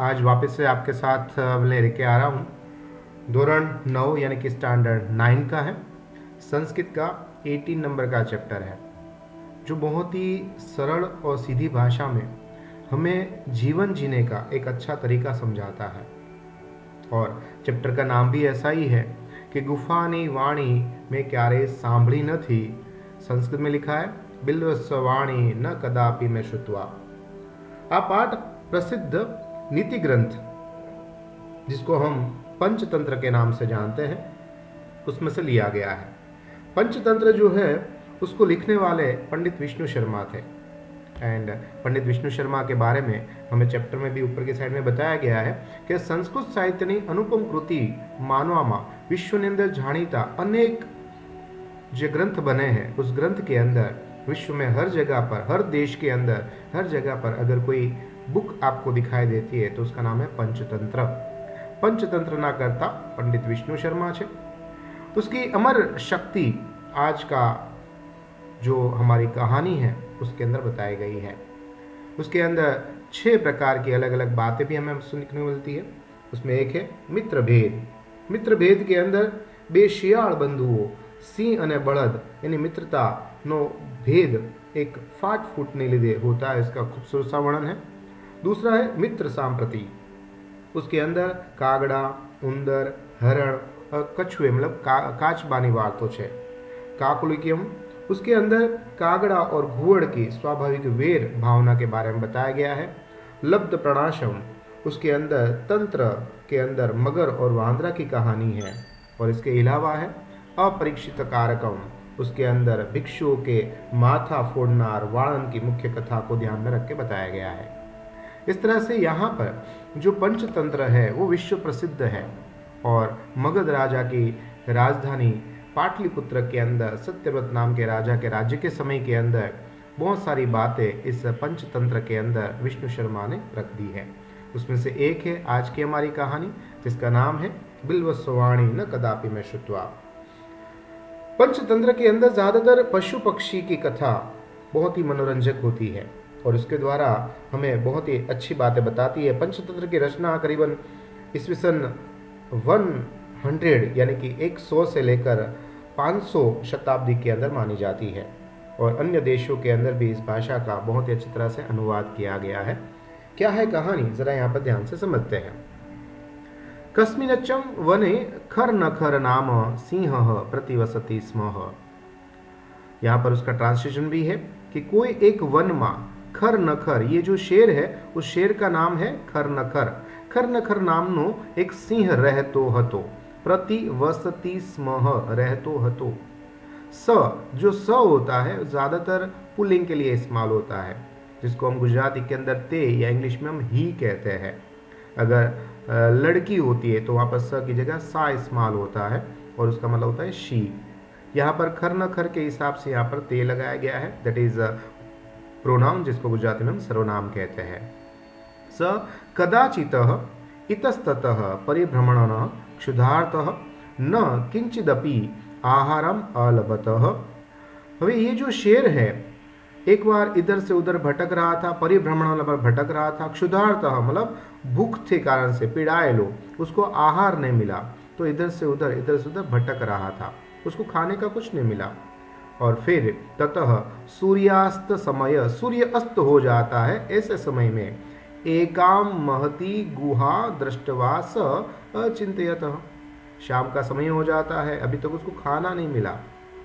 आज वापस से आपके साथ मैं लेके आ रहा हूँ। धोरण नौ, यानी कि स्टैंडर्ड नाइन का है। संस्कृत का 18 नंबर का चैप्टर है, जो बहुत ही सरल और सीधी भाषा में हमें जीवन जीने का एक अच्छा तरीका समझाता है। और चैप्टर का नाम भी ऐसा ही है कि गुफानी वाणी में क्यारे सांभली न थी, संस्कृत में लिखा है बिल्वस्वाणी न कदापि में श्रुतवा आप पाठ प्रसिद्ध नीति ग्रंथ जिसको हम पंचतंत्र के नाम से जानते हैं, उसमें से लिया गया है। पंचतंत्र जो है, उसको लिखने वाले पंडित विष्णु शर्मा थे। एंड पंडित विष्णु शर्मा के बारे में हमें चैप्टर में भी ऊपर की साइड में बताया गया है कि संस्कृत साहित्य ने अनुपम कृति मानवा विश्व अंदर जानीता अनेक जो ग्रंथ बने हैं, उस ग्रंथ के अंदर, विश्व में हर जगह पर, हर देश के अंदर, हर जगह पर अगर कोई बुक आपको दिखाई देती है तो उसका नाम है पंचतंत्र पंचतंत्र ना करता पंडित विष्णु शर्मा छे उसकी अमर शक्ति आज का जो हमारी कहानी है उसके अंदर बताई गई है उसके अंदर छह प्रकार की अलग अलग बातें भी हमें सुनने मिलती है उसमें एक है मित्र भेद मित्र भेद के अंदर बेशियाल बंधुओं सिंह અને બળદ એની મિત્રતાનો ભેદ એક ફાટ ફૂટને લીધે होता है इसका खूबसूरत सा वर्णन है दूसरा है मित्र सांप्रति। उसके अंदर कागड़ा उंदर हरण कछुए मतलब का, काचबानी वार्तो है काकुलिकियम उसके अंदर कागड़ा और घुवड़ की स्वाभाविक वेर भावना के बारे में बताया गया है। लब्ध प्रणाशम उसके अंदर तंत्र के अंदर मगर और वांद्रा की कहानी है और इसके अलावा है अपरीक्षित कारकम उसके अंदर भिक्षुओं के माथा फोड़ना और वाणन की मुख्य कथा को ध्यान में रख के बताया गया है। इस तरह से यहाँ पर जो पंचतंत्र है, वो विश्व प्रसिद्ध है। और मगध राजा की राजधानी पाटलिपुत्र के अंदर, सत्यव्रत नाम के राजा के राज्य के समय के अंदर, बहुत सारी बातें इस पंचतंत्र के अंदर विष्णु शर्मा ने रख दी है। उसमें से एक है आज की हमारी कहानी, जिसका नाम है बिल्वस्वाणी न कदापि में श्रुतवा। पंचतंत्र के अंदर ज़्यादातर पशु पक्षी की कथा बहुत ही मनोरंजक होती है। और उसके द्वारा हमें बहुत ही अच्छी बातें बताती है। पंचतंत्र की रचना करीबन ईस्वी सन वन हंड्रेड यानी कि एक सौ से लेकर पाँच सौ शताब्दी के अंदर मानी जाती है और अन्य देशों के अंदर भी इस भाषा का बहुत ही अच्छी तरह से अनुवाद किया गया है। क्या है कहानी? ज़रा यहाँ पर ध्यान से समझते हैं। कस्मिनच्चम वने खर न खर नाम सिंह प्रतिवसती स्म। यहाँ पर उसका ट्रांसलेशन भी है कि कोई एक वन माँ खर नखर ये जो शेर है, उस शेर का नाम है खर नखर खर। नखर नामनो एक सिंह रहतो हतो प्रति वसती स्मह रहतो हतो। स, जो स होता है, ज़्यादातर पुलिंग के लिए इस्तेमाल होता है, जिसको हम गुजराती के अंदर ते या इंग्लिश में हम ही कहते हैं। अगर लड़की होती है तो वहाँ पर स की जगह सा इस्तेमाल होता है, और उसका मतलब होता है शी। यहाँ पर खर न खर के हिसाब से यहाँ पर ते लगाया गया है दैट इज़ प्रोनाउन जिसको गुजराती में हम सर्वनाम कहते हैं। स, कदाचित, इतस्तत, परिभ्रमण क्षुधार्थ न, किंचिदपि, आहारम अलभत હવે ये जो शेर है, एक बार इधर से उधर भटक रहा था, परिभ्रमण भटक रहा था क्षुधार्थ मतलब भूख के कारण से, पीड़ाए लो उसको आहार नहीं मिला तो इधर से उधर, इधर से उधर भटक रहा था, उसको खाने का कुछ नहीं मिला। और फिर ततः सूर्यास्त समय सूर्य अस्त हो जाता है ऐसे समय में एकाम महती गुहा दृष्टवास अचिंतित शाम का समय हो जाता है अभी तक तो उसको खाना नहीं मिला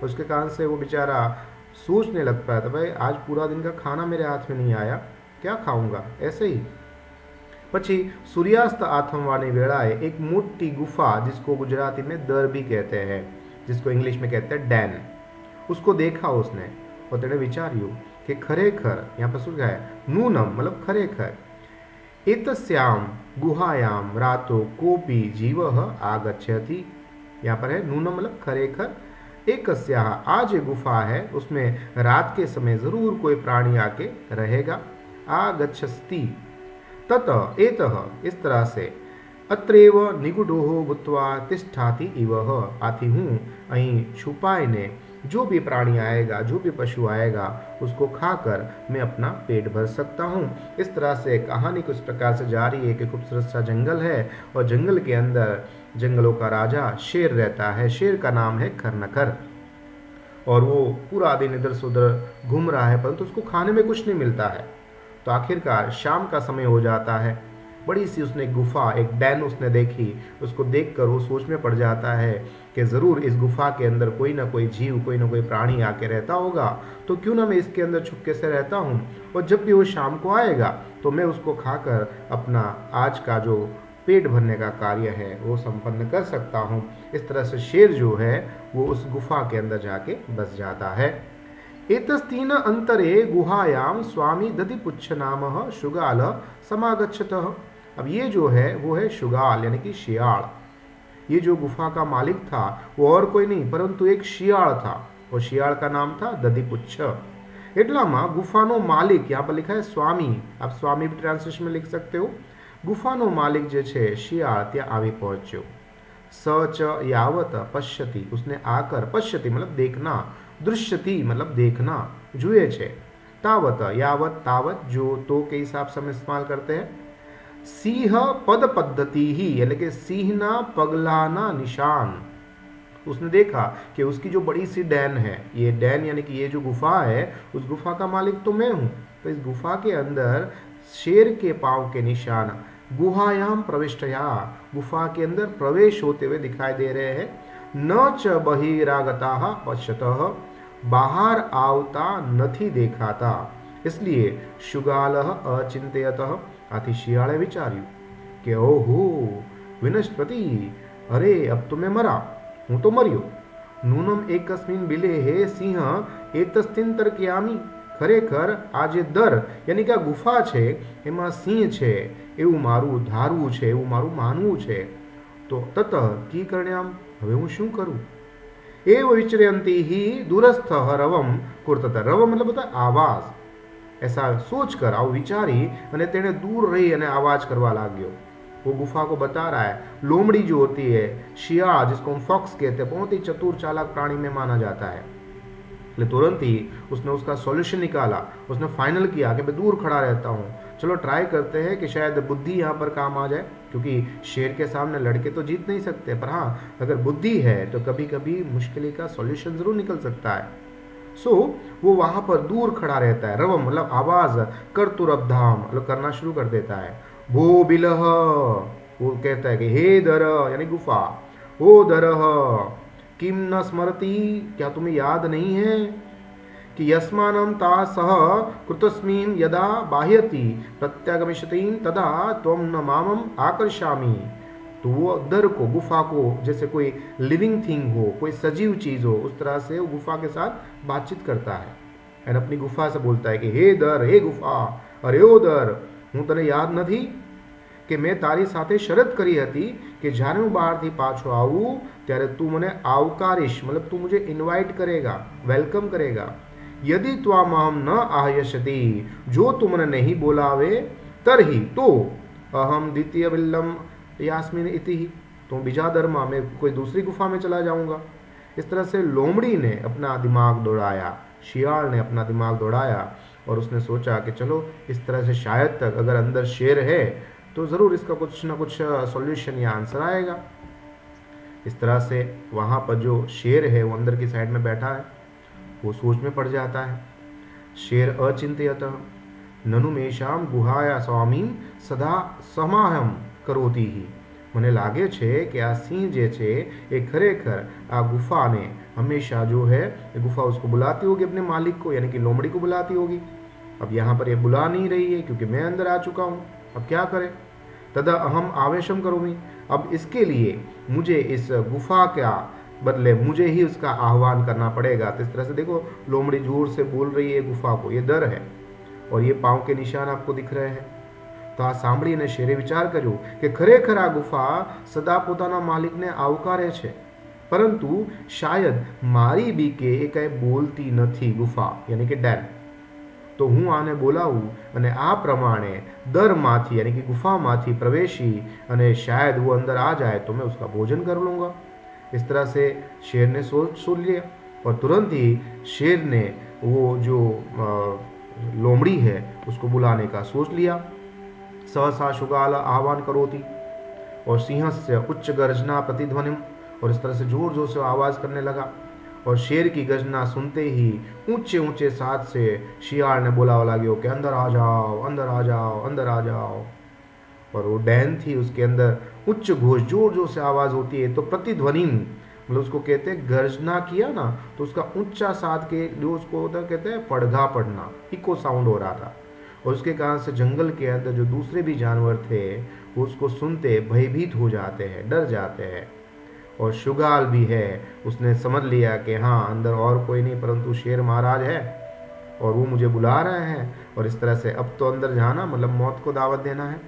उसके कारण से वो बेचारा सोचने लगता है भाई आज पूरा दिन का खाना मेरे हाथ में नहीं आया क्या खाऊंगा ऐसे ही પછી સૂર્યાસ્ત આથમવાની વેળાએ એક મોટી ગુફા जिसको गुजराती में दर भी कहते हैं जिसको इंग्लिश में कहते हैं डैन उसको देखा उसने और तेने विचार्યું કે ખરેખર યહાં પર શું ગાય નૂનમ મતલબ ખરેખર एतस्याम गुहायाम रातो कोपी जीव आगछति यहाँ पर है, नूनम मतलब खरेखर एक आज गुफा है, उसमें रात के समय ज़रूर कोई प्राणी आके रहेगा। आगछस्ति तत, एत, इस तरह से, अत्रेव निगुडोह भूतवा तिष्ठाति इव। आती हूँ, अहीं छुपाईने जो भी प्राणी आएगा, जो भी पशु आएगा, उसको खाकर मैं अपना पेट भर सकता हूँ। इस तरह से कहानी कुछ प्रकार से जा रही है कि खूबसूरत सा जंगल है और जंगल के अंदर जंगलों का राजा शेर रहता है। शेर का नाम है खरनखर और वो पूरा दिन इधर से उधर घूम रहा है, परंतु तो उसको खाने में कुछ नहीं मिलता है। तो आखिरकार शाम का समय हो जाता है। बड़ी सी उसने गुफा, एक डैन उसने देखी, उसको देखकर वो सोच में पड़ जाता है कि ज़रूर इस गुफा के अंदर कोई ना कोई जीव, कोई ना कोई प्राणी आके रहता होगा। तो क्यों ना मैं इसके अंदर छुपके से रहता हूँ? और जब भी वो शाम को आएगा तो मैं उसको खाकर अपना आज का जो पेट भरने का कार्य है, वो संपन्न कर सकता हूँ। इस तरह से शेर जो है, वो उस गुफा के अंदर जाके बस जाता है। एतस्तीन अंतरे गुहायाम स्वामी दधिपुच्छ नाम शुगाल समागछत अब ये जो है वो है शुगाल यानी कि शियाल ये जो गुफा का मालिक था वो और कोई नहीं परंतु एक शियाल था और शियाल का नाम था दधिपुच्छ એટલામાં ગુફાનો માલિક यहाँ पर लिखा है स्वामी आप स्वामी भी ट्रांसलेशन में लिख सकते हो ગુફાનો માલિક જે છે શિયાળ ત્યાં આવી પહોંચ્યો स च यावत पश्यति उसने आकर पश्यति मतलब देखना दृश्यति मतलब देखना जुए छे तावत यावत तावत जो तो के हिसाब से हम इस्तेमाल करते हैं सिंह पद पद्धति ही यानी कि सिंहना पगलाना निशान। उसने देखा कि उसकी जो बड़ी सी डैन है, ये डैन यानी कि ये जो गुफा है, उस गुफा का मालिक तो मैं हूँ। तो इस गुफा के अंदर शेर के पाँव के निशान, गुहायाम प्रविष्टया, गुफा के अंदर प्रवेश होते हुए दिखाई दे रहे हैं। न च बहिरागता पश्यत, बाहर आवता नहीं देखाता। इसलिए शुगाल अचिंतत આથી શિયાળે વિચાર્યું કે ઓહો વિનસ્પતિ અરે અબ તો મેં મરા હું તો મર્યો નૂનમ એકસ્મિન બિલે હે સિંહ એતસ્થિંતર ક્યામી ખરેખર આ જે દર યાની કે આ ગુફા છે એમાં સિંહ છે એવું મારું ધારવું છે એવું મારું માનવું છે તો તત કી કરણ્યામ હવે હું શું કરું એવ હિ દુરસ્થ રવમ કુર્તતા રવ મતલબ બધા આવાસ ऐसा सोच कर આવું વિચારી અને તેણે દૂર રહી અને આવાજ કરવા લાગ્યો वो गुफा को बता रहा है लोमड़ी जो होती है शिया जिसको हम फॉक्स कहते हैं बहुत ही चतुर चालाक प्राणी में माना जाता है इसलिए तुरंत ही उसने उसका सॉल्यूशन निकाला उसने फाइनल किया कि मैं दूर खड़ा रहता हूँ चलो ट्राई करते हैं कि शायद बुद्धि यहाँ पर काम आ जाए क्योंकि शेर के सामने लड़के तो जीत नहीं सकते पर हाँ अगर बुद्धि है तो कभी कभी मुश्किल का सॉल्यूशन ज़रूर निकल सकता है सो so, वो वहाँ पर दूर खड़ा रहता है। रवम मतलब आवाज़ कर तुरब धाम मतलब करना शुरू कर देता है। भो बिलह वो कहता है कि हे दर यानी गुफा ओ दरह किम न स्मरती? क्या तुम्हें याद नहीं है? कि यस्मानं ता सह कृतस्मिन यदा बाह्यति प्रत्यागमिष्यति तदा त्वम न मामम आकर्षामी। तो वो दर को, गुफा को, जैसे कोई लिविंग थिंग हो, कोई सजीव चीज़ हो, उस तरह से वो गुफा के साथ बातचीत करता है। एंड अपनी गुफा से बोलता है कि, हे दर हे गुफा, अरे ओ दर हूँ तने याद नहीं कि मैं तारी साथ शरत करी थी कि जाने हूँ बाहर थी पाछो आऊँ, त्यारे तू मने आवकारिश मतलब तू मुझे इनवाइट करेगा वेलकम करेगा। यदि त्वा माम न आहयशति जो तुमने नहीं बोलावे, तरही तो अहम द्वितीय विल्लम यासमिन इति ही। तो बिजा दरमा में कोई दूसरी गुफा में चला जाऊँगा। इस तरह से लोमड़ी ने अपना दिमाग दौड़ाया, शियाल ने अपना दिमाग दौड़ाया और उसने सोचा कि चलो, इस तरह से शायद तक अगर अंदर शेर है तो ज़रूर इसका कुछ ना कुछ सॉल्यूशन या आंसर आएगा। इस तरह से वहाँ पर जो शेर है, वो अंदर की साइड में बैठा है, वो सोच में पड़ जाता है। शेर अचिंत्यत ननुमेशाम गुहाया स्वामी सदा समाहम। કરોતી ही મને લાગે છે કે આ સિંહ જે છે એ ખરેખર આ ગુફાને हमेशा जो है गुफा उसको बुलाती होगी अपने मालिक को यानी कि लोमड़ी को बुलाती होगी अब यहाँ पर ये बुला नहीं रही है क्योंकि मैं अंदर आ चुका हूँ अब क्या करें तदा अहम आवेशम करूँगी अब इसके लिए मुझे इस गुफा का बदले मुझे ही उसका आह्वान करना पड़ेगा तो इस तरह से देखो लोमड़ी जोर से बोल रही है गुफा को ये डर है और ये पाँव के निशान आपको दिख रहे हैं તો આ સાંભળીને શેરે વિચાર કર્યો કે ખરેખર આ ગુફા સદા પોતાના માલિકને આવકારે છે. પરંતુ શાયદ મારી બીકે એ કંઈ બોલતી નથી ગુફા, યાની કે ડેમ. તો હું આને બોલાવું અને આ પ્રમાણે દરમાંથી, યાની કે ગુફામાંથી પ્રવેશી અને શાયદ હું અંદર આ જાય તો મેં ઉસકા ભોજન કર લૂંગા. इस તરહ સે શેરને ने सोच सुन लिया और तुरंत ही शेर ने वो जो लोमड़ी है उसको बुलाने का सहसा शुगाल आह्वान करोती। और सिंह से उच्च गर्जना प्रतिध्वनिम और इस तरह से ज़ोर ज़ोर से आवाज़ करने लगा। और शेर की गर्जना सुनते ही ऊँचे ऊँचे साथ से शियार ने बोला वाला लगे कि अंदर आ जाओ, अंदर आ जाओ, अंदर आ जाओ। और वो डैन थी, उसके अंदर उच्च घोष ज़ोर ज़ोर से आवाज़ होती है तो प्रतिध्वनि मतलब उसको कहते हैं गर्जना किया ना तो उसका ऊँचा साथ के जो उसको होता कहते हैं पड़घा पड़ना इको साउंड हो रहा था। और उसके कारण से जंगल के अंदर जो दूसरे भी जानवर थे, वो उसको सुनते भयभीत हो जाते हैं, डर जाते हैं। और शुगाल भी है, उसने समझ लिया कि हाँ अंदर और कोई नहीं, परंतु शेर महाराज है और वो मुझे बुला रहे हैं और इस तरह से अब तो अंदर जाना मतलब मौत को दावत देना है।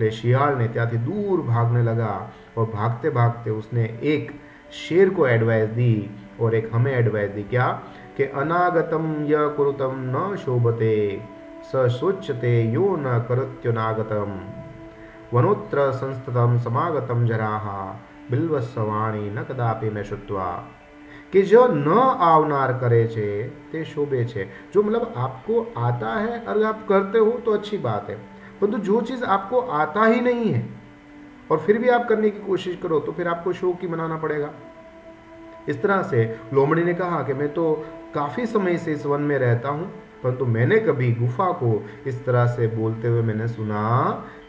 ले शियाल ने त्याथी दूर भागने लगा और भागते भागते उसने एक शेर को एडवाइस दी और एक हमें एडवाइस दी, क्या? कि अनागतम य कुरुतम न शोभते। स सोचते यो न करुत्युनागतम वनोत्र संस्ततम समागतम जराहा બિલ્વસ્વાણી ન કદાપી મેં શુત્વા कि जो न आवनार करे छे ते शोभे छे जो मतलब आपको आता है अगर आप करते हो तो अच्छी बात है परंतु जो चीज़ आपको आता ही नहीं है और फिर भी आप करने की कोशिश करो तो फिर आपको शो की मनाना पड़ेगा इस तरह से लोमड़ी ने कहा कि मैं तो काफ़ी समय से इस वन में रहता हूँ परंतु मैंने कभी गुफा को इस तरह से बोलते हुए मैंने सुना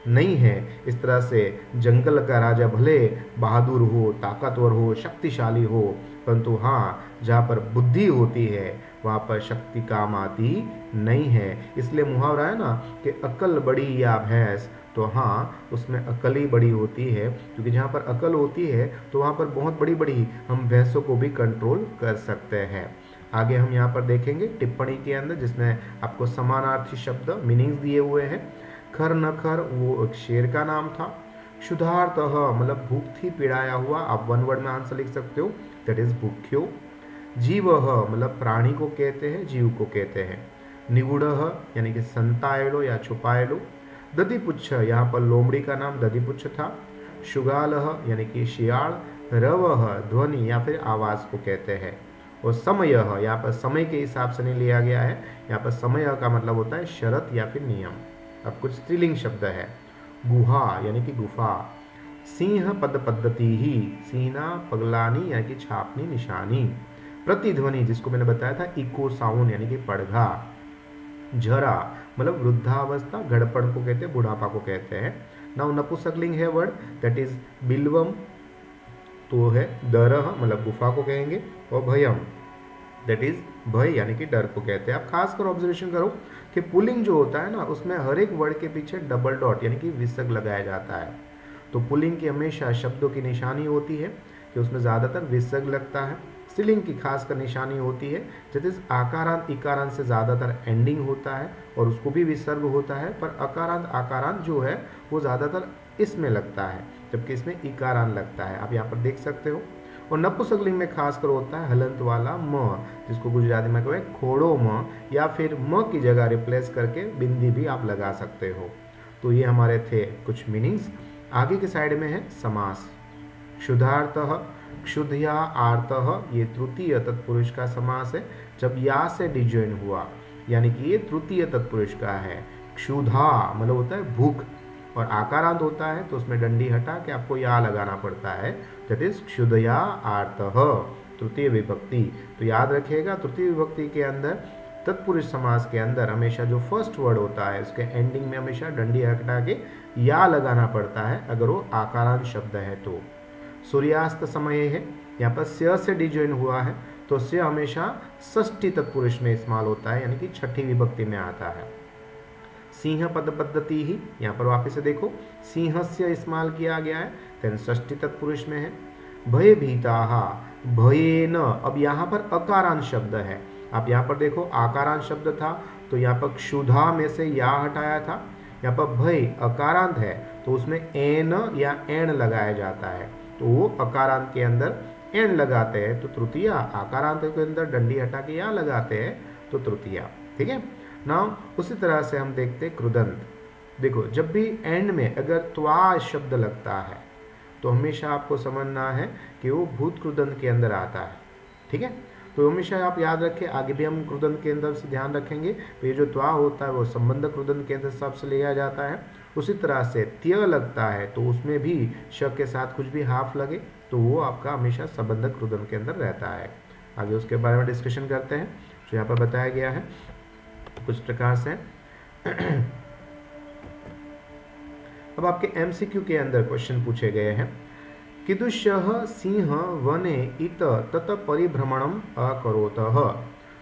नहीं है। इस तरह से जंगल का राजा भले बहादुर हो, ताकतवर हो, शक्तिशाली हो, परंतु हाँ जहाँ पर बुद्धि होती है, वहाँ पर शक्ति काम आती नहीं है। इसलिए मुहावरा है ना कि अकल बड़ी या भैंस तो हाँ उसमें अकल ही बड़ी होती है, क्योंकि जहाँ पर अकल होती है तो वहाँ पर बहुत बड़ी बड़ी हम भैंसों को भी कंट्रोल कर सकते हैं। आगे हम यहाँ पर देखेंगे टिप्पणी के अंदर जिसमें आपको समानार्थी शब्द मीनिंग्स दिए हुए हैं। खर न खर, वो एक शेर का नाम था। शुद्धार्थ मतलब भूख थी, पीड़ाया हुआ। आप वन वर्ड में आंसर लिख सकते हो। दैट इज़ भूख्यो। जीव मतलब प्राणी को कहते हैं, जीव को कहते हैं। निगुड़ यानी कि संतायलो या छुपायलो दधिपुच्छ, यहाँ पर लोमड़ी का नाम दधिपुच्छ था। शुगाल, यानी कि शियाल। रव, ध्वनि या फिर आवाज़ को कहते हैं। और समय यहाँ पर समय के हिसाब से नहीं लिया गया है। यहाँ पर समय का मतलब होता है शरत या फिर नियम। अब कुछ स्त्रीलिंग शब्द है। गुहा, यानी कि गुफा। सिंह पद पद्धति ही, सीना, पगलानी, यानी कि छापनी, निशानी। प्रतिध्वनि, जिसको मैंने बताया था इको साउंड यानी कि पड़घा। झरा मतलब वृद्धावस्था गड़पड़ को कहते हैं, बुढ़ापा को कहते हैं। नाउ नपुसकलिंग है वर्ड दैट इज़ बिल्वम तो वो है दरह मतलब गुफा को कहेंगे, और भयम दैट इज़ भय, यानी कि डर को कहते हैं। आप खास कर ऑब्जर्वेशन करो कि पुलिंग जो होता है ना, उसमें हर एक वर्ड के पीछे डबल डॉट यानी कि विसर्ग लगाया जाता है। तो पुलिंग की हमेशा शब्दों की निशानी होती है कि उसमें ज़्यादातर विसर्ग लगता है। स्त्रीलिंग की खास कर निशानी होती है जैसे आकारांत, इकारांत से ज़्यादातर एंडिंग होता है, और उसको भी विसर्ग होता है, पर अकारांत, आकारांत जो है, वो ज़्यादातर इसमें लगता है, जबकि इसमें इकारांत लगता है। आप यहाँ पर देख सकते हो। और नपुसकलिंग में खास कर होता है हलंत वाला म, जिसको गुजराती में कहे खोड़ो म, या फिर म की जगह रिप्लेस करके बिंदी भी आप लगा सकते हो। तो ये हमारे थे कुछ मीनिंग्स आगे के साइड में है समास। शुद्धार्थ क्षुध या आर्त, ये तृतीय तत्पुरुष का समास है। जब या से डिजॉइन हुआ, यानी कि ये तृतीय तत्पुरुष का है। क्षुधा मतलब होता है भूख। और आकारांत होता है तो उसमें डंडी हटा के आपको या लगाना पड़ता है। दैट इज़ क्षुदया आर्त, तृतीय विभक्ति। तो याद रखिएगा, तृतीय विभक्ति के अंदर, तत्पुरुष समास के अंदर हमेशा जो फ़र्स्ट वर्ड होता है, उसके एंडिंग में हमेशा डंडी हटा के या लगाना पड़ता है, अगर वो आकारांत शब्द है तो। सूर्यास्त समय है, यहाँ पर स्य से डिजॉइन हुआ है तो स्य हमेशा षष्ठी तत्पुरुष में इस्तेमाल होता है, यानी कि छठी विभक्ति में आता है। सिंह पद पद्धति ही। यहाँ पर वापिस से देखो सिंह से इस्तेमाल किया गया है तेन ष्टी तत्पुरुष में है। भय भीता भये न अब यहाँ पर अकारांत शब्द है। आप यहाँ पर देखो आकारांत शब्द था तो यहाँ पर क्षुधा में से या हटाया था। यहाँ पर भय अकारांत है तो उसमें एन या एन लगाया जाता है। तो वो अकारांत के अंदर एन लगाते हैं तो तृतीया, आकारांत के अंदर डंडी हटा के या लगाते हैं तो तृतीया। ठीक है? ना, उसी तरह से हम देखते क्रुदंत। देखो, जब भी एंड में अगर त्वा शब्द लगता है तो हमेशा आपको समझना है कि वो भूत क्रुदंत के अंदर आता है। ठीक है? तो हमेशा आप याद रखें, आगे भी हम क्रुदन केंद्र से ध्यान रखेंगे तो ये जो त्वा होता है, वो संबंध क्रुदन केंद्र शब्द से लिया जाता है। उसी तरह से त्य लगता है तो उसमें भी श के साथ कुछ भी हाफ़ लगे तो वो आपका हमेशा संबंधक रुदन के अंदर रहता है। आगे उसके बारे में डिस्कशन करते हैं। जो यहाँ पर बताया गया है कुछ प्रकार से अब आपके एमसीक्यू के अंदर क्वेश्चन पूछे गए हैं। कीदृश सिंह वने इत तत परिभ्रमणम अकरोत।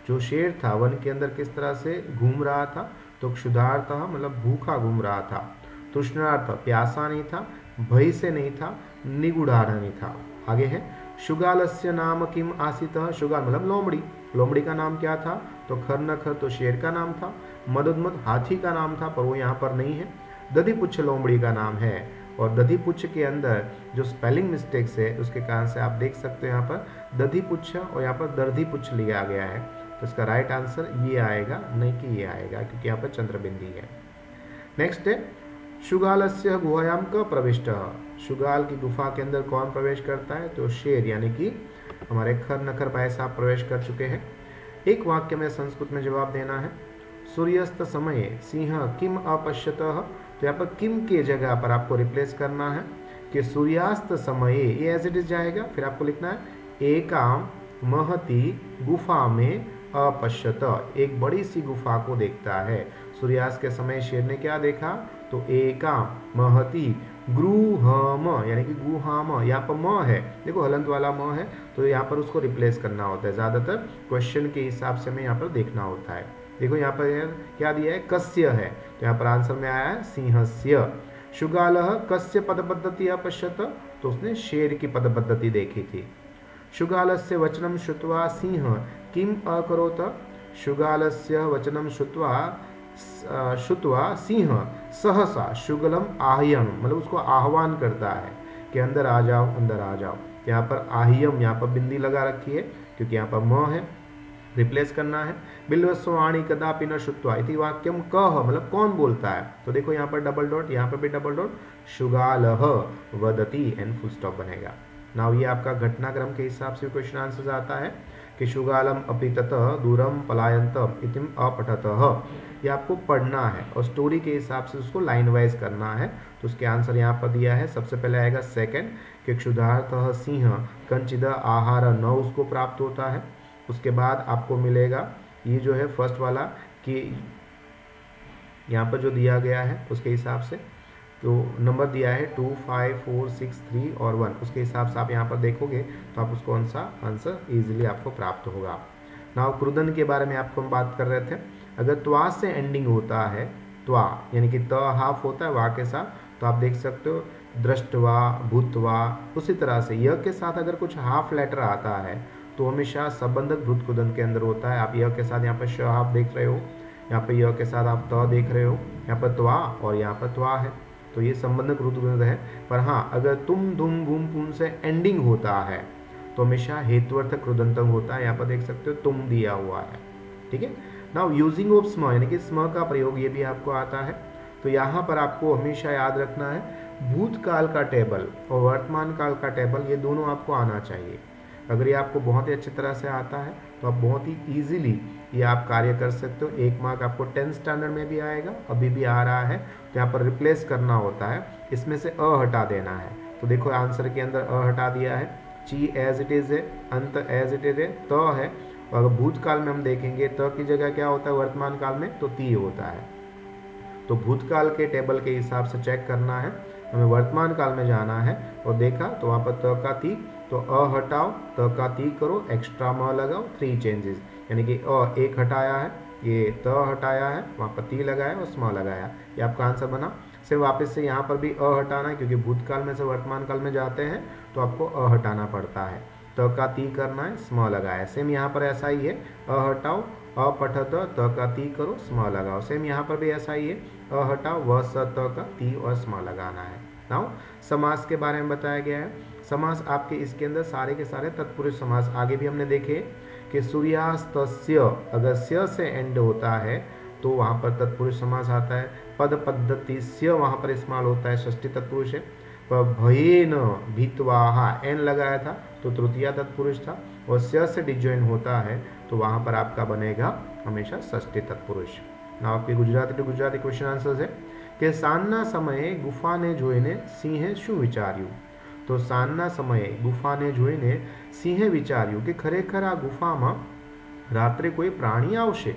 जो शेर था, वन के अंदर किस तरह से घूम रहा था? तो क्षुधार्थ मतलब भूखा घूम रहा था। तृष्णार्थ, प्यासा नहीं था, भय से नहीं था निगुड़ार नहीं था। आगे है, शुगालस्य नाम किम आसित? शुगाल मतलब लोमड़ी। लोमड़ी का नाम क्या था? तो खर न खर तो शेर का नाम था। मदुदमद हाथी का नाम था, पर वो यहाँ पर नहीं है। दधिपुच्छ लोमड़ी का नाम है। और दधिपुच्छ के अंदर जो स्पेलिंग मिस्टेक्स है, उसके कारण से आप देख सकते हो यहाँ पर दधिपुच्छ और यहाँ पर दर्धिपुच्छ लिया गया है। तो इसका राइट आंसर ये आएगा, नहीं कि ये आएगा, क्योंकि यहाँ पर चंद्रबिंदी है। नेक्स्ट है, शुगालस्य गुहायाम का प्रविष्ट। शुगाल की गुफा के अंदर कौन प्रवेश करता है? तो शेर, यानी कि हमारे खर नखर भाई साहब प्रवेश कर चुके हैं। एक वाक्य में संस्कृत में जवाब देना है, सूर्यास्त समय सिंह किम अपश्यत? तो यहाँ पर किम के जगह पर आपको रिप्लेस करना है कि सूर्यास्त समय, ये एज इट इज़ जाएगा, फिर आपको लिखना है एकाम महती गुफा में अपश्यत। एक बड़ी सी गुफा को देखता है। सूर्यास्त के समय शेर ने क्या देखा? तो एकाम महती ग्रूहम यानी कि गुहाम यहाँ पर म है। देखो, हलंत वाला म है तो यहाँ पर उसको रिप्लेस करना होता है। ज़्यादातर क्वेश्चन के हिसाब से हमें यहाँ पर देखना होता है। देखो, यहाँ पर क्या दिया है? कस्य है। तो यहाँ पर आंसर में आया है, सिंहस्य। शुगाल कस्य पद पद्धति अपश्यत तो उसने शेर की पद पद्धति देखी थी। शुगाल से वचनम श्रुत्वा सिंह किम अकरोत? शुगाल से वचनम श्रुत्वा श्रुत्वा सिंह। सहसा शुगलम आह्यम मतलब उसको आह्वान करता है कि अंदर आ जाओ, अंदर आ जाओ। यहाँ पर आह्यम, यहाँ पर बिंदी लगा रखी है, क्योंकि यहाँ पर म है रिप्लेस करना है। बिल्वस्वाणी कदापि न शुत्वा इति वाक्यम कह मतलब कौन बोलता है? तो देखो यहाँ पर डबल डॉट यहाँ पर भी डबल डॉट शुगाल वदती एंड फुल स्टॉप बनेगा। नाउ ये आपका घटनाक्रम के हिसाब से क्वेश्चन आंसर आता है। कि शुगालम अपि ततः दूरम पलायंतम इतिम अपठत। ये आपको पढ़ना है और स्टोरी के हिसाब से उसको लाइन वाइज करना है तो उसके आंसर यहाँ पर दिया है। सबसे पहले आएगा सेकंड कि क्षुधार्थ सिंह, कंचिद आहार न उसको प्राप्त होता है। उसके बाद आपको मिलेगा, ये जो है फ़र्स्ट वाला कि यहाँ पर जो दिया गया है, उसके हिसाब से तो नंबर दिया है two five four six three और वन। उसके हिसाब से आप यहाँ पर देखोगे तो आप उसको कौन सा आंसर ईजिली आपको प्राप्त होगा। नाव क्रुदन के बारे में आपको हम बात कर रहे थे। अगर त्वा से एंडिंग होता है, त्वा, यानी कि त हाफ़ होता है, वा के साथ तो आप देख सकते हो, दृष्टवा, भूतवा, उसी तरह से यह के साथ अगर कुछ हाफ़ लेटर आता है तो हमेशा संबंधक भूत कुदन के अंदर होता है। आप यह के साथ यहाँ पर श हाफ़ देख रहे हो, यहाँ पर यह के साथ आप त देख रहे हो, यहाँ पर त्वा और यहाँ पर त्वा है। तो ये संबंधक रुद्र है। पर हाँ अगर तुम धुम भूम पुम से एंडिंग होता है तो हमेशा हेतुअर्थ कृदंतम होता है। यहाँ पर देख सकते हो, तुम दिया हुआ है। ठीक है? नाउ यूजिंग ऑफ़ स्म यानी कि स्म का प्रयोग ये भी आपको आता है। तो यहाँ पर आपको हमेशा याद रखना है, भूतकाल का टेबल और वर्तमान काल का टेबल ये दोनों आपको आना चाहिए। अगर ये आपको बहुत ही अच्छी तरह से आता है तो आप बहुत ही ईजिली ये आप कार्य कर सकते हो। एक मार्क आपको टेंथ स्टैंडर्ड में भी आएगा, अभी भी आ रहा है यहाँ पर रिप्लेस करना होता है, इसमें से अ हटा देना है। तो देखो आंसर के अंदर अ हटा दिया है। ची एज इट इज़ है, अंत एज इट इज़ है, त तो है। और अगर भूतकाल में हम देखेंगे, त तो की जगह क्या होता है वर्तमान काल में? तो ती होता है। तो भूतकाल के टेबल के हिसाब से चेक करना है। हमें वर्तमान काल में जाना है और देखा तो वहाँ पर त का ती तो अ हटाओ, त का ती करो एक्स्ट्रा म लगाओ थ्री चेंजेस यानी कि अ एक हटाया है ये त हटाया है, वहाँ पर ती लगाया, और स्म लगाया। ये आपका आंसर बना। सिर्फ़ वापस से यहाँ पर भी अ हटाना है, क्योंकि भूतकाल में से वर्तमान काल में जाते हैं तो आपको अ हटाना पड़ता है। त का ती करना है, स्म लगाया। सेम यहाँ पर ऐसा ही है, अ हटाओ, अ पठत, त का ती करो, स्म लगाओ। सेम यहाँ पर भी ऐसा ही है, अ हटाओ, व स, त का ती और स्म लगाना है। नाउ, समास के बारे में बताया गया है। समास आपके इसके अंदर सारे के सारे तत्पुरुष समास, आगे भी हमने देखे। कि सूर्यास्त अगर स्य से एंड होता है तो वहाँ पर तत्पुरुष समास आता है पद पद्धति स्य वहाँ पर इस्तेमाल होता है षष्ठी तत्पुरुष है भयेन भीतवाहा एन लगाया था तो तृतीया तत्पुरुष था और स्य से डिजॉइन होता है तो वहां पर आपका बनेगा हमेशा षष्ठी तत्पुरुष ना आपके Gujarati to Gujarati question answer है કે સાંજના સમયે ગુફાને જોઈને સિંહે શું વિચાર્યું તો સાંજના સમયે ગુફાને જોઈને સિંહે વિચાર્યું કે ખરેખર આ ગુફામાં રાત્રે કોઈ પ્રાણી આવશે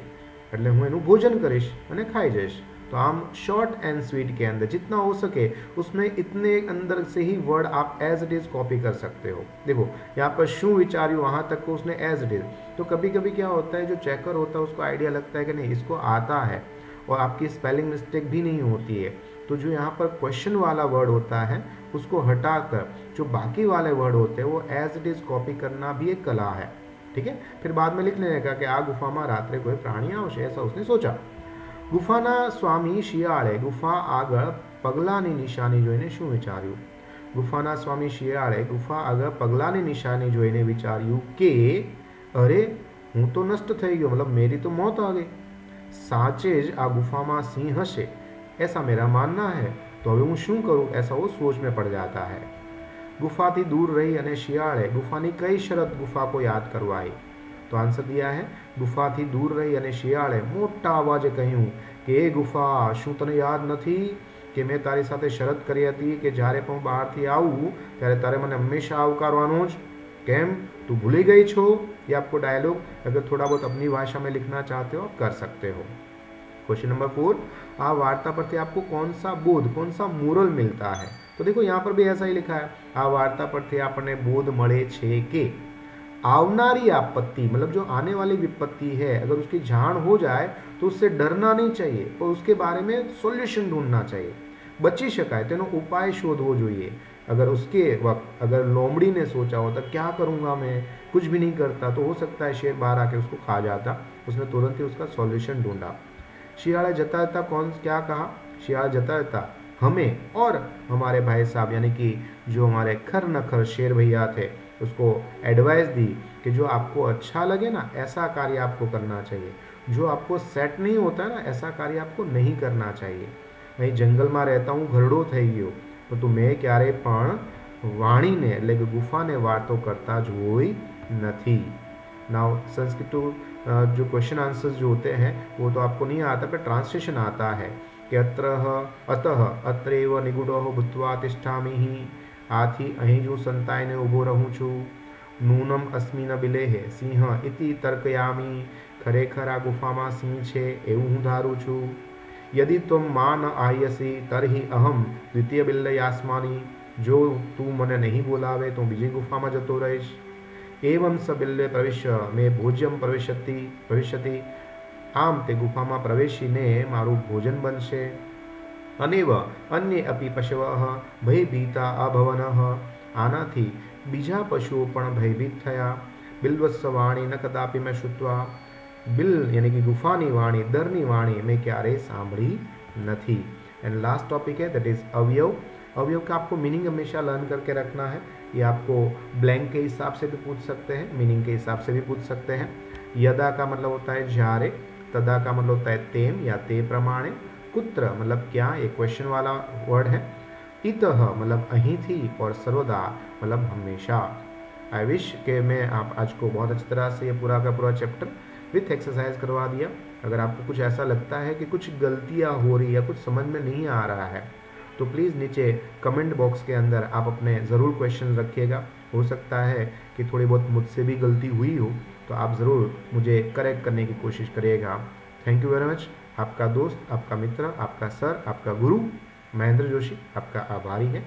એટલે હું એનું ભોજન કરીશ અને ખાઈ જઈશ तो हम शॉर्ट एंड स्वीट के अंदर जितना हो सके उसमें इतने अंदर से ही वर्ड आप एज इट इज़ कॉपी कर सकते हो देखो यहाँ पर शू विचार्यू वहाँ तक को उसने एज इट इज़ तो कभी कभी क्या होता है जो चेकर होता है उसको आइडिया लगता है कि नहीं इसको आता है और आपकी स्पेलिंग मिस्टेक भी नहीं होती है तो जो यहाँ पर क्वेश्चन वाला वर्ड होता है उसको हटाकर जो बाकी वाले वर्ड होते हैं वो एज इट इज़ कॉपी करना भी एक कला है ठीक है फिर बाद में लिख लेने का कि आ गुफा में रात्रे कोई प्राणी आवश्य ऐसा उसने सोचा ગુફાના સ્વામી શિયાળે ગુફા આગળ પગલાંની નિશાની જોઈને શું વિચાર્યું ગુફાના સ્વામી શિયાળે ગુફા આગળ પગલાંની નિશાની જોઈને વિચાર્યું કે અરે હું તો નષ્ટ થઈ ગયો મતલબ મેરી તો મોત આ ગઈ સાચે જ આ ગુફામાં સિંહ હશે ऐसा मेरा मानना है तो હવે હું શું કરું ऐसा वो सोच में पड़ जाता है ગુફાથી દૂર રહી અને શિયાળે ગુફાની કઈ શરત ગુફા को યાદ કરવાઈ તો આન્સર દિયા હે ગુફાથી દૂર રહી અને શિયાળે મોટા અવાજે કહ્યું કે એ ગુફા શું તને યાદ નથી કે મેં તારી સાથે શરત કરી હતી કે જ્યારે પણ બહારથી આવું ત્યારે તારે મને હંમેશા આવકારવાનો જ કેમ તું ભૂલી ગઈ છો ये आपको डायलॉग अगर थोड़ा बहुत अपनी भाषा में लिखना चाहते हो आप कर सकते हो क्वेश्चन नंबर फोर, आ वार्ता प्रति आपको कौन सा बोध, कौन सा मोरल मिलता है? तो देखो यहाँ पर भी ऐसा ही लिखा है, आ वार्ता प्रति आपने बोध मड़े छे के। आवनारी आपत्ति मतलब जो आने वाली विपत्ति है, अगर उसकी जान हो जाए तो उससे डरना नहीं चाहिए, और उसके बारे में सोल्यूशन ढूंढना चाहिए। बची બચી શકાય તેનો ઉપાય શોધવો જોઈએ अगर उसके वक्त, अगर लोमड़ी ने सोचा होता तो क्या करूँगा मैं? कुछ भी नहीं करता तो हो सकता है शेर बाहर आके उसको खा जाता, उसने तुरंत ही उसका सॉल्यूशन ढूंढा। शियाड़ा जता जता कौन क्या कहा शियाड़ा जता जता हमें और हमारे भाई साहब यानी कि जो हमारे खर नखर शेर भैया थे उसको एडवाइस दी कि जो आपको अच्छा लगे ना ऐसा कार्य आपको करना चाहिए जो आपको सेट नहीं होता है ना ऐसा कार्य आपको नहीं करना चाहिए અહીં જંગલમાં રહેતા હું ઘરડો થઈ ગયો તો મેં ક્યારે પણ વાણીને એટલે કે ગુફાને વાર્તો કરતા જોઈ નથી नाउ संस्कृत जो क्वेश्चन आंसर्स जो होते हैं वो तो आपको नहीं आता पर ट्रांसलेशन आता है कि अत्र अतः अत्रैव निगूढ़ भूत्वा तिष्ठामि આથી અહીં જો સંતાઈને ઊભો રહું છું નૂનમ અસ્મિન બિલેહે સિંહ ઇતિ તર્કયામી ખરેખર આ ગુફામાં સિંહ છે એવું હું ધારું છું યદિ ત્વમ મા ન આયસી તરહી અહમ દ્વિતીય બિલ્લયાસ્માની જો તું મને નહીં બોલાવે તો બીજી ગુફામાં જતો રહીશ एवं स बिल्ले प्रवेश, मे भोज्यम प्रवेश प्रवेश आम ते गुफा में प्रवेशी ने मारु भोजन बन से अनेव अन्य अपि पशव भयभीता अभवन आना थी बीजा पशुओं पर भयभीत थया बिल्वस्व वाणी न कदापि मैं श्रुवा बिल यानी कि गुफा की वाणी दर की वाणी मैं क्यों सांभी नहीं एंड लास्ट टॉपिक है दैट इज़ अवयव। अवयव का आपको मीनिंग हमेशा लर्न करके रखना है। ये आपको ब्लैंक के हिसाब से भी पूछ सकते हैं मीनिंग के हिसाब से भी पूछ सकते हैं। यदा का मतलब होता है जारे तदा का मतलब होता है तेम या ते प्रमाणे। कुत्र मतलब क्या? ये क्वेश्चन वाला वर्ड है। इत मतलब अही थी और सर्वदा मतलब हमेशा। आई विश के मैं आप आज को बहुत अच्छी तरह से ये पूरा का पूरा चैप्टर विथ एक्सरसाइज करवा दिया। अगर आपको कुछ ऐसा लगता है कि कुछ गलतियाँ हो रही है, कुछ समझ में नहीं आ रहा है तो प्लीज़ नीचे कमेंट बॉक्स के अंदर आप अपने ज़रूर क्वेश्चन रखिएगा। हो सकता है कि थोड़ी बहुत मुझसे भी गलती हुई हो तो आप ज़रूर मुझे करेक्ट करने की कोशिश करिएगा। थैंक यू वेरी मच आपका दोस्त, आपका मित्र, आपका सर आपका गुरु, महेंद्र जोशी, आपका आभारी है।